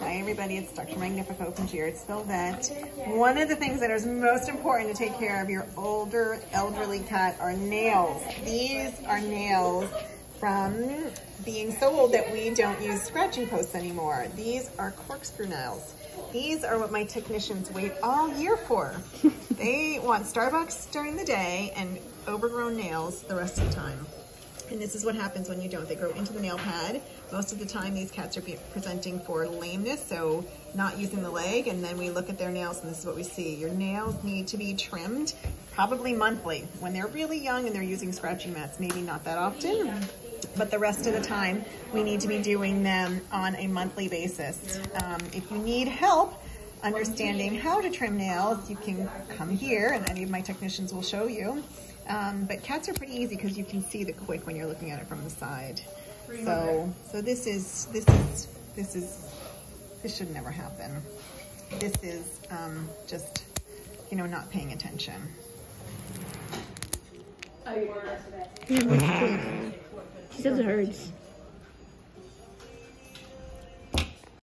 Hi everybody, it's Dr. Magnifico from Jarrettsville Vet. One of the things that is most important to take care of your older elderly cat are nails. These are nails from being so old that we don't use scratching posts anymore. These are corkscrew nails. These are what my technicians wait all year for. they want Starbucks during the day and overgrown nails the rest of the time. And this is what happens when you don't. They grow into the nail pad. Most of the time these cats are presenting for lameness, so not using the leg, and then we look at their nails and this is what we see. Your nails need to be trimmed probably monthly. When they're really young and they're using scratching mats, maybe not that often, but the rest of the time we need to be doing them on a monthly basis. Um, if you need help, understanding how to trim nails, you can come here and any of my technicians will show you. Um, but cats are pretty easy because you can see the quick when you're looking at it from the side. So, so this is, this is, this is, this should never happen. This is um, just, you know, not paying attention. She says it hurts.